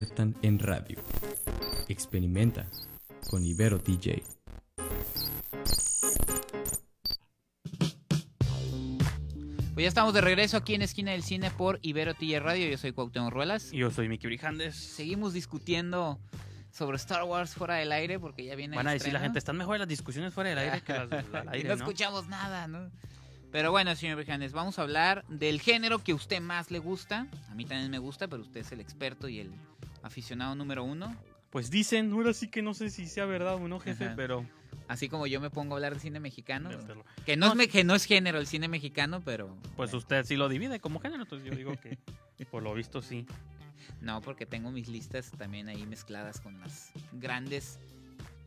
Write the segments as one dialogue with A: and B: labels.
A: Están en radio. Experimenta con Ibero DJ.
B: Pues ya estamos de regreso aquí en Esquina del Cine por Ibero TJ Radio. Yo soy Cuauhtémoc Ruelas.
C: Y yo soy Miki Brijandes.
B: Seguimos discutiendo sobre Star Wars fuera del aire porque ya viene
C: Van a
B: el
C: decir la gente, están mejores las discusiones fuera del aire que las
B: Y
C: aire,
B: no
C: ¿no?
B: escuchamos nada, ¿no? Pero bueno, señor Brijandes, vamos a hablar del género que a usted más le gusta. A mí también me gusta, pero usted es el experto y el aficionado número uno.
C: Pues dicen, ahora sí que no sé si sea verdad o no, jefe,
B: Ajá.
C: pero...
B: Así como yo me pongo a hablar de cine mexicano. Que no, es, me- que no es género el cine mexicano, pero...
C: Pues usted sí lo divide como género, entonces yo digo que por lo visto sí.
B: No, porque tengo mis listas también ahí mezcladas con las grandes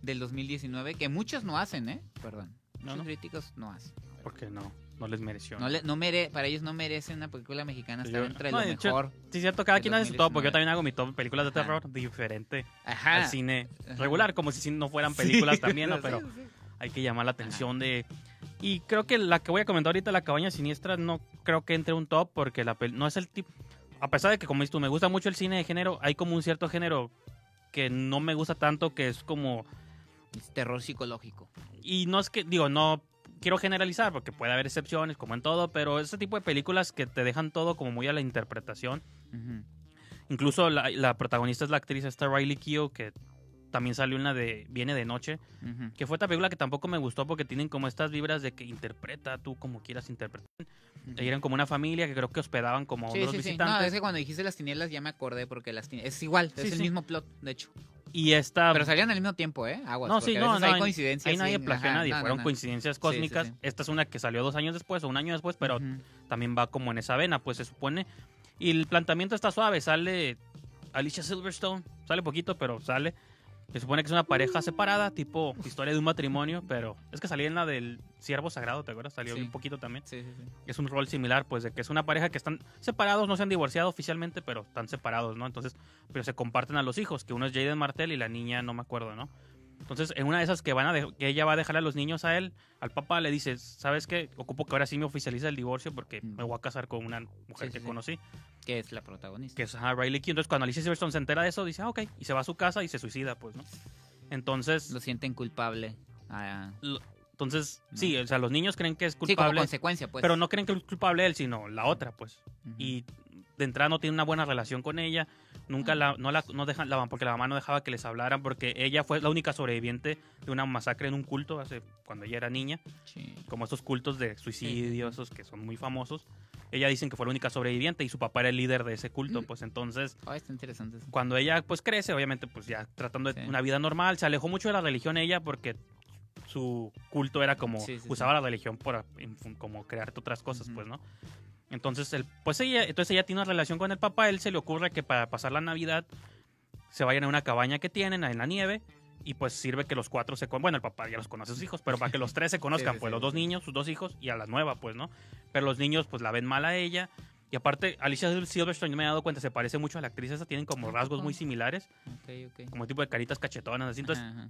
B: del 2019, que muchos no hacen, ¿eh? Perdón.
C: No,
B: Muchos
C: no.
B: críticos no hacen.
C: Porque no, no les mereció.
B: No le- no mere, para ellos no merecen una película mexicana estar
C: Yo-
B: entre
C: no,
B: lo
C: de hecho,
B: mejor.
C: Sí, cierto, cada quien hace su top, porque yo
B: 2019.
C: también hago mi top películas de
B: Ajá.
C: terror diferente
B: Ajá.
C: al cine regular, como si no fueran películas
B: Sí,
C: también, ¿no? Pero hay que llamar la atención de... Y creo que la que voy a comentar ahorita, La Cabaña Siniestra, no creo que entre un top porque la no es el tipo... A pesar de que, como dices tú, me gusta mucho el cine de género, hay como un cierto género que no me gusta tanto, que es como...
B: Es terror psicológico.
C: Y no es que, digo, no quiero generalizar porque puede haber excepciones, como en todo, pero ese tipo de películas que te dejan todo como muy a la interpretación. Incluso la, la protagonista es la actriz esta Riley Keough, que también salió en la de Viene de Noche, que fue esta película que tampoco me gustó porque tienen como estas vibras de que interpreta tú como quieras interpretar. Y eran como una familia que creo que hospedaban como
B: Sí,
C: unos
B: sí, sí. No,
C: visitantes.
B: es que cuando dijiste las tinieblas ya me acordé porque las tinieblas... Es igual, es el mismo plot, de hecho.
C: Y esta...
B: Pero salían al mismo tiempo, ¿eh? Aguas.
C: No, sí, no, no,
B: hay
C: ahí-
B: coincidencias.
C: Ahí nadie plagió a nadie,
B: no, no,
C: fueron
B: no.
C: coincidencias cósmicas.
B: sí.
C: Esta es una que salió dos años después o un año después, pero también va como en esa vena, pues se supone. Y el planteamiento está suave, sale Alicia Silverstone, sale poquito, pero sale. Se supone que es una pareja separada, tipo historia de un matrimonio, pero es que salía en la del Siervo Sagrado, ¿te acuerdas? Salió
B: Sí.
C: un poquito también.
B: Sí, sí, sí.
C: Es un rol similar, pues, de que es una pareja que están separados, no se han divorciado oficialmente, pero están separados, ¿no? Entonces, pero se comparten a los hijos, que uno es Jaden Martell y la niña no me acuerdo, ¿no? Entonces, en una de esas que van a que ella va a dejar a los niños a él, al papá le dice, ¿sabes qué? Ocupo que ahora sí me oficializa el divorcio porque
B: Mm.
C: me voy a casar con una mujer
B: Sí,
C: que
B: sí,
C: conocí,
B: Que es la protagonista.
C: que es ajá, Riley Keough. Entonces, cuando Alicia Silverstone se entera de eso, dice, ah, ok, y se va a su casa y se suicida, pues, ¿no? Entonces,
B: Lo sienten culpable. Ah,
C: lo- entonces,
B: No.
C: sí, o sea, los niños creen que es
B: sí, como
C: culpable,
B: consecuencia, pues.
C: pero no creen que es culpable él, sino la otra, pues y de entrada no tiene una buena relación con ella. Nunca la, no la, no dejan, la, porque la mamá no dejaba que les hablaran, porque ella fue la única sobreviviente de una masacre en un culto hace cuando ella era niña,
B: Sí.
C: como estos cultos de suicidio, esos que son muy famosos. Ella dicen que fue la única sobreviviente y su papá era el líder de ese culto,
B: Mm.
C: pues entonces
B: está interesante eso.
C: cuando ella pues crece, obviamente pues ya tratando de
B: Sí.
C: una vida normal, se alejó mucho de la religión ella porque su culto era como
B: Sí, sí,
C: usaba la religión para como crearte otras cosas, pues, ¿no? Entonces, él, pues ella, entonces ella tiene una relación con el papá, él se le ocurre que para pasar la Navidad se vayan a una cabaña que tienen en la nieve y pues sirve que los cuatro se con bueno, el papá ya los conoce a sus hijos, pero para que los tres se conozcan,
B: sí,
C: pues
B: sí,
C: los dos niños, sus dos hijos y a la nueva, pues, ¿no? Pero los niños pues la ven mal a ella y aparte Alicia Silverstone, yo me he dado cuenta, se parece mucho a la actriz esa, tienen como
B: ¿A
C: rasgos muy similares, como tipo de caritas cachetonas, así, entonces
B: Ajá, ajá.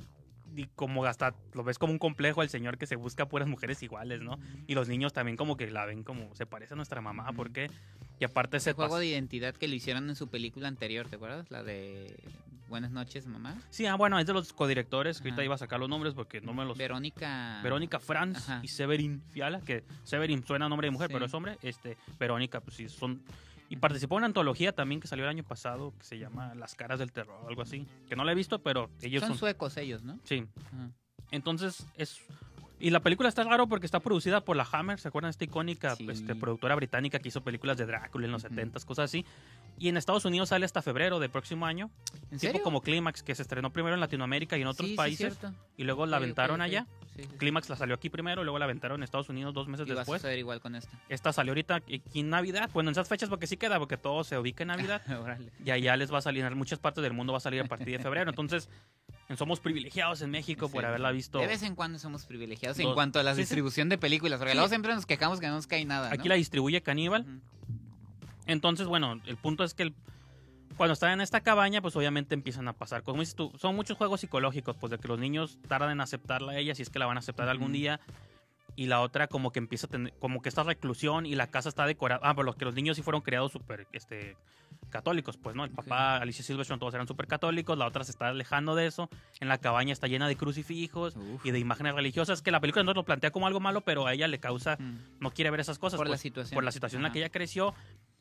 C: Y como hasta lo ves como un complejo el señor que se busca puras mujeres iguales, ¿no? Y los niños también como que la ven como se parece a nuestra mamá. ¿por qué? Y aparte ese
B: juego de identidad que lo hicieron en su película anterior, ¿te acuerdas? La de Buenas noches, mamá.
C: Sí, ah, bueno, es de los codirectores, que ahorita iba a sacar los nombres porque no me los...
B: Verónica.
C: Verónica Franz
B: Ajá.
C: y Severin Fiala, que Severin suena a nombre de mujer,
B: Sí.
C: pero es hombre. Este, Verónica, pues sí, son... Y participó en una antología también que salió el año pasado, que se llama Las caras del terror, algo así. Que no la he visto, pero ellos
B: Son
C: son...
B: suecos ellos, ¿no?
C: Sí. Entonces, es. Y la película está raro porque está producida por la Hammer, ¿se acuerdan? Esta icónica
B: Sí.
C: este, productora británica que hizo películas de Drácula en los
B: Ujú.
C: 70s, cosas así. Y en Estados Unidos sale hasta febrero del próximo año.
B: ¿En
C: tipo
B: serio?
C: como Clímax, que se estrenó primero en Latinoamérica y en otros
B: Sí, sí,
C: países.
B: cierto.
C: y luego la aventaron allá.
B: Sí, sí, sí.
C: Clímax la salió aquí primero, luego la aventaron en Estados Unidos dos meses
B: Y a
C: después.
B: suceder igual con esta.
C: Esta salió ahorita aquí en Navidad. Bueno, en esas fechas porque sí queda, porque todo se ubica en Navidad. Y allá les va a salir, en muchas partes del mundo va a salir a partir de febrero. Entonces, somos privilegiados en México por haberla visto.
B: De vez en cuando somos privilegiados en cuanto a la
C: sí, sí.
B: distribución de películas, porque luego siempre nos quejamos que no nos cae nada.
C: Aquí
B: ¿no?
C: la distribuye Caníbal. Entonces, bueno, el punto es que el- cuando están en esta cabaña, pues obviamente empiezan a pasar. Como dices tú, son muchos juegos psicológicos, pues de que los niños tardan en aceptarla a ella, si es que la van a aceptar algún día. Y la otra como que empieza a tener, como que esta reclusión y la casa está decorada. Ah, pero los que los niños sí fueron criados súper, este, católicos, pues, ¿no? El papá, Alicia Silverstone, todos eran súper católicos, la otra se está alejando de eso, en la cabaña está llena de crucifijos
B: Uf.
C: y de imágenes religiosas, que la película no lo plantea como algo malo, pero a ella le causa,
B: Mm.
C: no quiere ver esas cosas.
B: Por la
C: pues,
B: situación.
C: Por la situación en la que ella creció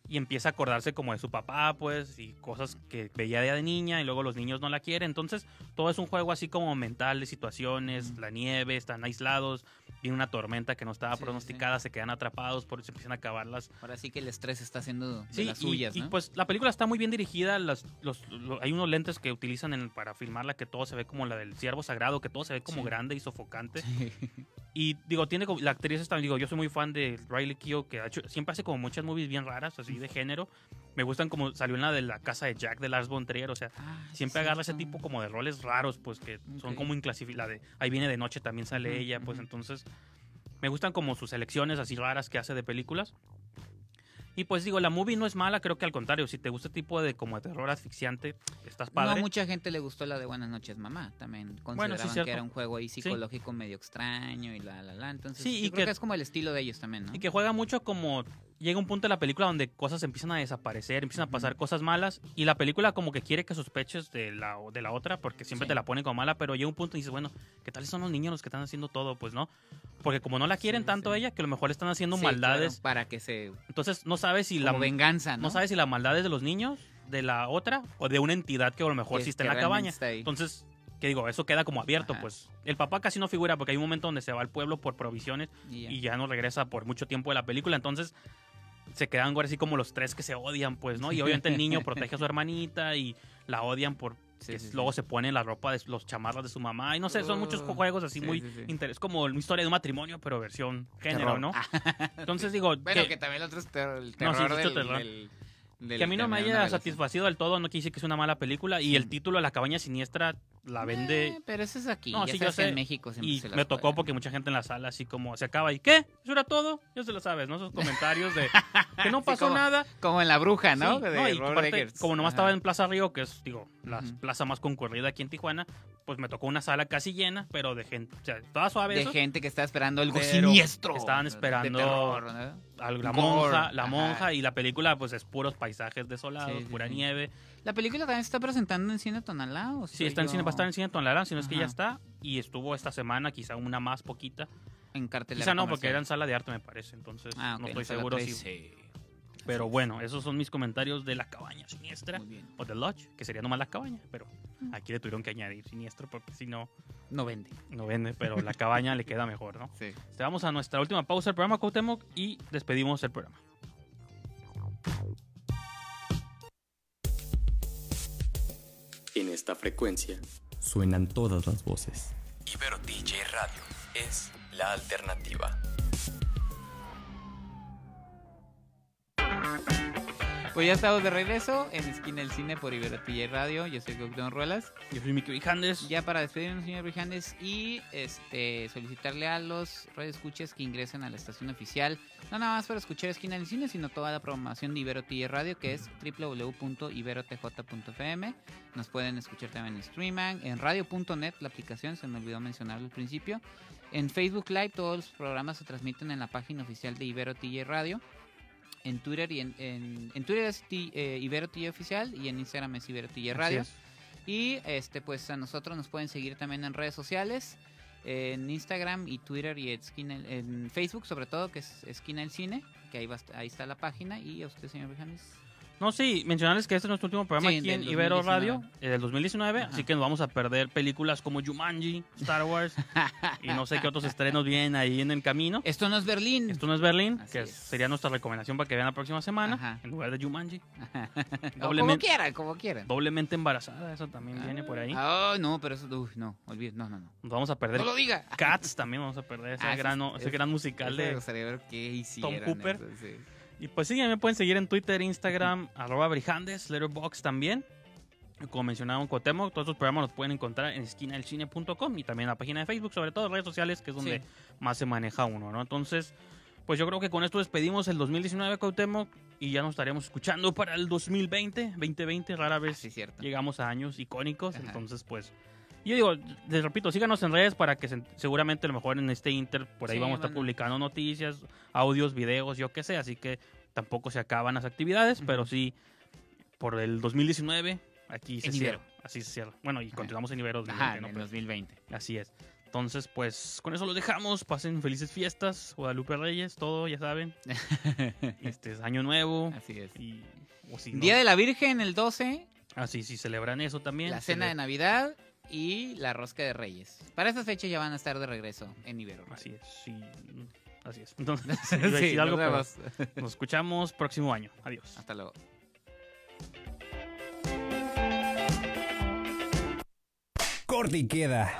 C: y empieza a acordarse como de su papá, pues, y cosas que veía de niña y luego los niños no la quieren. Entonces, todo es un juego así como mental de situaciones, la nieve, están aislados, viene una tormenta que no estaba
B: Sí, sí,
C: pronosticada, se quedan atrapados, por eso empiezan a acabarlas.
B: Ahora sí que el estrés está haciendo de
C: Sí,
B: las suyas,
C: y,
B: ¿no?
C: pues la película está muy bien dirigida, las, los, lo- hay unos lentes que utilizan en- para filmarla que todo se ve como la del ciervo sagrado, que todo se ve como grande y sofocante. Y digo, tiene la actriz está, digo, yo soy muy fan de Riley Keough, que ha hecho, siempre hace como muchas movies bien raras, así de género. Me gustan como salió en la de la casa de Jack de Lars von Trier, o sea,
B: Ah, sí,
C: siempre agarra ese tipo como de roles raros, pues que son como inclasificables. de Ahí viene de noche también sale ella, pues entonces me gustan como sus selecciones así raras que hace de películas. Y pues digo, la movie no es mala, creo que al contrario, si te gusta tipo de como de terror asfixiante, estás padre.
B: No, mucha gente le gustó la de Buenas noches, mamá. También consideraban
C: cierto.
B: que era un juego ahí psicológico medio extraño y la, la, la. Entonces,
C: Sí,
B: yo
C: y
B: creo que...
C: que-
B: es como el estilo de ellos también, ¿no?
C: Y que juega mucho como llega un punto de la película donde cosas empiezan a desaparecer, empiezan a pasar cosas malas y la película como que quiere que sospeches de la, de la otra porque siempre
B: Sí.
C: te la pone como mala, pero llega un punto y dices, bueno, ¿qué tal son los niños los que están haciendo todo? Pues no, porque como no la quieren
B: Sí,
C: tanto
B: sí.
C: ella, que a lo mejor están haciendo maldades,
B: claro, para que se...
C: entonces no sabes si la
B: Como venganza, ¿no?
C: no sabes si la maldad es de los niños, de la otra o de una entidad que a lo mejor
B: Que-
C: sí está en la cabaña. Entonces, que digo, eso queda como abierto,
B: Ajá.
C: pues. El papá casi no figura porque hay un momento donde se va al pueblo por provisiones
B: Y ya.
C: y ya no regresa por mucho tiempo de la película. Entonces se quedan ahora así como los tres que se odian, pues, ¿no? Y obviamente el niño protege a su hermanita y la odian por
B: Sí,
C: que
B: sí, sí.
C: luego se pone la ropa de los chamarras de su mamá. Y no sé, son muchos juegos así
B: sí,
C: muy interesantes. como una historia de un matrimonio, pero versión género,
B: Terror.
C: ¿no? Entonces digo,
B: Bueno,
C: que-
B: que también el otro es ter- el
C: No, sí,
B: terror,
C: sí,
B: del,
C: terror.
B: del- del-
C: que a mí no me
B: de
C: haya satisfacido del todo, no decir que es una mala película. Y el título, La cabaña siniestra, la vende.
B: Eh, pero eso es aquí.
C: No,
B: ya
C: sí,
B: sabes
C: yo
B: que
C: sé.
B: en México siempre
C: Y
B: se las
C: me tocó
B: juegan.
C: porque mucha gente en la sala así como se acaba y ¿qué? ¿Eso era todo? Ya se lo sabes, ¿no? Esos comentarios de que no
B: Sí,
C: pasó
B: como-
C: nada.
B: Como en La Bruja, ¿no?
C: Sí,
B: De
C: no, y aparte, como nomás
B: Ajá.
C: estaba en Plaza Río, que es, digo, la plaza más concurrida aquí en Tijuana, pues me tocó una sala casi llena, pero de gente, o sea, toda suave
B: De
C: eso,
B: gente que está esperando algo siniestro.
C: estaban esperando
B: terror, ¿no?
C: la
B: gore,
C: monja, la
B: ajá.
C: monja y la película pues es puros paisajes desolados,
B: Sí,
C: pura
B: sí.
C: nieve.
B: ¿La película también se está presentando en cine Tonalá? ¿o
C: Sí, está en cine, va a estar en cine Tonalá, si no es que ya está y estuvo esta semana, quizá una más poquita.
B: En cartelera
C: Quizá no, porque era en sala de arte me parece, entonces
B: Ah,
C: no estoy seguro
B: tres,
C: si
B: sí.
C: Pero bueno, esos son mis comentarios de la cabaña siniestra o The Lodge, que sería nomás la cabaña, pero aquí le tuvieron que añadir siniestro porque si no,
B: No vende.
C: no vende, pero la cabaña le queda mejor, ¿no?
B: Sí.
C: Te vamos a nuestra última pausa del programa, Cuauhtémoc, y despedimos el programa.
A: En esta frecuencia suenan todas las voces.
D: Ibero DJ Radio es la alternativa.
B: Pues ya estamos de regreso en Esquina del Cine por Iberotilla y Radio. Yo soy Cuauhtémoc Ruelas.
C: Yo soy Miki Vijandes.
B: Ya para despedirnos, señor Brijandes, y este solicitarle a los radioescuchas que ingresen a la estación oficial, no nada más para escuchar Esquina del Cine, sino toda la programación de Ibero TJ Radio, que es www.iberotj.fm. Nos pueden escuchar también en streaming, en radio.net, la aplicación, se me olvidó mencionarlo al principio. En Facebook Live, todos los programas se transmiten en la página oficial de Ibero TJ Radio. En Twitter y en, en, en Twitter es T- eh, Ibero Oficial y en Instagram es Ibero Radio.
C: Es.
B: Y este pues a nosotros nos pueden seguir también en redes sociales, en Instagram y Twitter y en Facebook sobre todo, que es Esquina del Cine, que ahí, va, ahí está la página. Y a usted, señor Brijandes.
C: No, sí, mencionarles que este es nuestro último programa
B: Sí,
C: aquí en Ibero
B: 2019.
C: Radio, eh, del 2019,
B: Ajá.
C: así que nos vamos a perder películas como Jumanji, Star Wars y no sé qué otros estrenos vienen ahí en el camino.
B: Esto no es Berlín.
C: Esto no es Berlín,
B: Así
C: que
B: es.
C: sería nuestra recomendación para que vean la próxima semana,
B: Ajá.
C: en lugar de Jumanji.
B: Como quieran, como quieran.
C: Doblemente embarazada, eso también viene por ahí.
B: Ah, no, pero eso, uy, no, olvide, no, no, no.
C: Nos vamos a perder
B: No lo diga.
C: Cats también, vamos a perder ese,
B: Ah,
C: gran,
B: es-
C: ese
B: es-
C: gran musical de...
B: gustaría ver qué hicieron.
C: Cooper.
B: eso, sí.
C: Y pues sí, ya me pueden seguir en Twitter, Instagram, arroba Brijandes, Letterboxd también. Como mencionaba un Cuauhtémoc, todos estos programas los pueden encontrar en esquinadelcine.com y también en la página de Facebook, sobre todo redes sociales, que es donde
B: Sí.
C: más se maneja uno, ¿no? Entonces, pues yo creo que con esto despedimos el 2019, Cuauhtémoc, y ya nos estaremos escuchando para el 2020, 2020, rara
B: Ah,
C: vez
B: sí, cierto.
C: llegamos a años icónicos,
B: Ajá.
C: entonces pues yo digo, les repito, síganos en redes para que se- seguramente a lo mejor en este Inter por ahí
B: Sí,
C: vamos a estar publicando noticias, audios, videos, yo qué sé, así que tampoco se acaban las actividades, pero sí por el 2019 aquí se
B: En
C: cierra,
B: Ibero.
C: así se cierra. Bueno, y continuamos en Ibero,
B: Ajá,
C: 2020,
B: en
C: ¿no?
B: el
C: Pero-
B: 2020.
C: así es. Entonces, pues con eso lo dejamos, pasen felices fiestas, Guadalupe Reyes, todo, ya saben. Este es año nuevo
B: Así es.
C: y o si no-
B: Día de la Virgen el 12,
C: Así sí celebran eso también.
B: la cena de Navidad y la rosca de Reyes. Para esas fechas ya van a estar de regreso en Ibero.
C: Así es, sí. Así es. Entonces,
B: Sí, nos
C: algo, pero
B: vemos.
C: nos escuchamos próximo año. Adiós.
B: Hasta luego.
E: Corte y queda.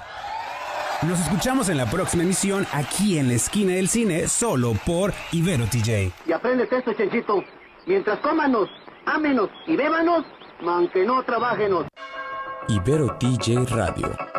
E: Nos escuchamos en la próxima emisión aquí en la esquina del cine, solo por Ibero TJ.
F: Y aprendes esto, Chenchito. Mientras cómanos, ámenos y bébanos, aunque no trabajenos.
D: Ibero TJ Radio.